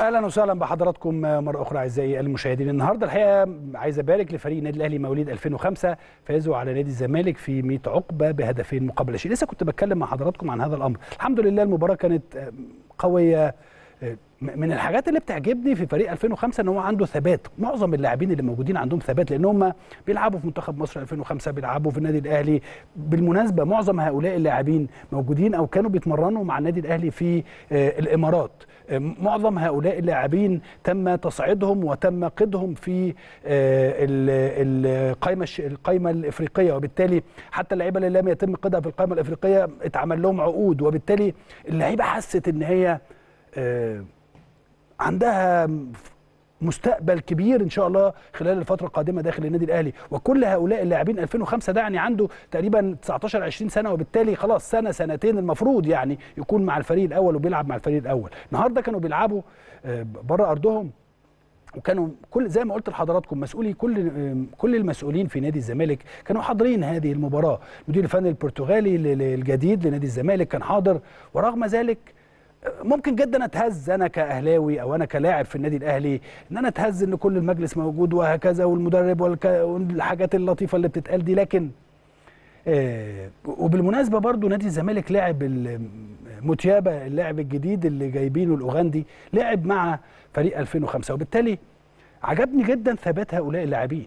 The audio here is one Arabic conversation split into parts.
أهلا وسهلا بحضراتكم مرة أخرى أعزائي المشاهدين. النهارده الحقيقة عايز أبارك لفريق النادي الأهلي مواليد 2005 فازوا على نادي الزمالك في 100 عقبة بهدفين مقابل شيء لسه كنت بتكلم مع حضراتكم عن هذا الأمر. الحمد لله المباراة كانت قوية من الحاجات اللي بتعجبني في فريق 2005 إن هو عنده ثبات. معظم اللاعبين اللي موجودين عندهم ثبات لأن هم بيلعبوا في منتخب مصر 2005 بيلعبوا في النادي الأهلي. بالمناسبة معظم هؤلاء اللاعبين موجودين أو كانوا بيتمرنوا مع النادي الأهلي في الإمارات. معظم هؤلاء اللاعبين تم تصعيدهم وتم قيدهم في القائمه القائمه الإفريقية. وبالتالي حتى اللعيبة اللي لم يتم قيدها في القائمه الإفريقية اتعمل لهم عقود. وبالتالي اللعيبة حست إن هي عندها مستقبل كبير إن شاء الله خلال الفترة القادمة داخل النادي الأهلي. وكل هؤلاء اللاعبين 2005 ده يعني عنده تقريبا 19 20 سنة وبالتالي خلاص سنة سنتين المفروض يعني يكون مع الفريق الأول وبيلعب مع الفريق الأول. النهارده كانوا بيلعبوا بره أرضهم وكانوا كل زي ما قلت لحضراتكم مسؤولي كل كل المسؤولين في نادي الزمالك كانوا حاضرين هذه المباراة. المدير الفني البرتغالي الجديد لنادي الزمالك كان حاضر ورغم ذلك ممكن جدا أتهز أنا كأهلاوي أو أنا كلاعب في النادي الأهلي إن أنا أتهز إن كل المجلس موجود وهكذا والمدرب والحاجات اللطيفة اللي بتتقال دي. لكن آه وبالمناسبة برضو نادي الزمالك لعب متيابة اللاعب الجديد اللي جايبينه الأوغندي لعب مع فريق 2005 وبالتالي عجبني جدا ثبات هؤلاء اللاعبين.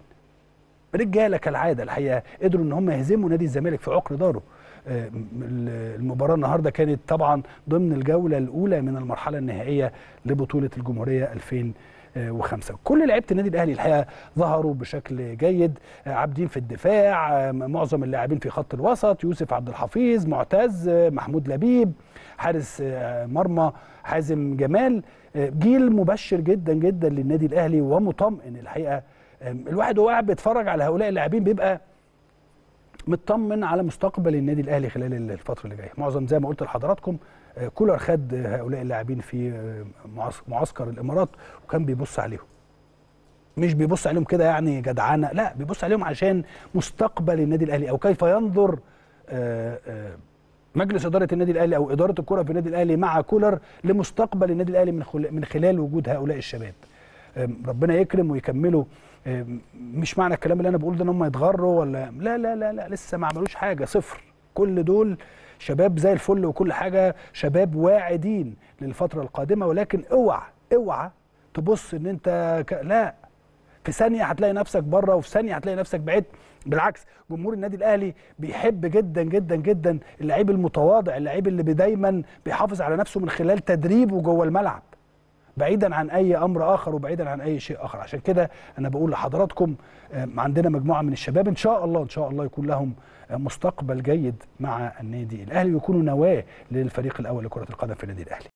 رجالة كالعادة الحقيقة قدروا إن هم يهزموا نادي الزمالك في عقر داره. المباراة النهارده كانت طبعا ضمن الجولة الأولى من المرحلة النهائية لبطولة الجمهورية 2005 كل لعيبة النادي الأهلي الحقيقة ظهروا بشكل جيد عابدين في الدفاع معظم اللاعبين في خط الوسط يوسف عبد الحفيظ معتز محمود لبيب حارس مرمى حازم جمال. جيل مبشر جدا جدا للنادي الأهلي ومطمئن الحقيقة. الواحد وهو قاعد بيتفرج على هؤلاء اللاعبين بيبقى مطمن على مستقبل النادي الأهلي خلال الفترة اللي جاية. معظم زي ما قلت لحضراتكم كولر خد هؤلاء اللاعبين في معسكر الإمارات وكان بيبص عليهم. مش بيبص عليهم كده يعني جدعانة لا بيبص عليهم عشان مستقبل النادي الأهلي أو كيف ينظر مجلس إدارة النادي الأهلي أو إدارة الكرة في النادي الأهلي مع كولر لمستقبل النادي الأهلي من من خلال وجود هؤلاء الشباب. ربنا يكرم ويكملوا مش معنى الكلام اللي أنا بقوله ده إن هم يتغروا ولا لا لا لا لا لسه ما عملوش حاجة صفر. كل دول شباب زي الفل وكل حاجة شباب واعدين للفترة القادمة ولكن اوعى اوعى تبص إن أنت ك... لا. في ثانية هتلاقي نفسك بره وفي ثانية هتلاقي نفسك بعيد. بالعكس جمهور النادي الأهلي بيحب جدا جدا جدا اللعيب المتواضع اللعيب اللي دايما بيحافظ على نفسه من خلال تدريبه جوه الملعب. بعيدا عن أي أمر آخر وبعيدا عن أي شيء آخر. عشان كده أنا بقول لحضراتكم عندنا مجموعة من الشباب إن شاء الله إن شاء الله يكون لهم مستقبل جيد مع النادي الأهلي ويكونوا نواة للفريق الأول لكرة القدم في النادي الأهلي.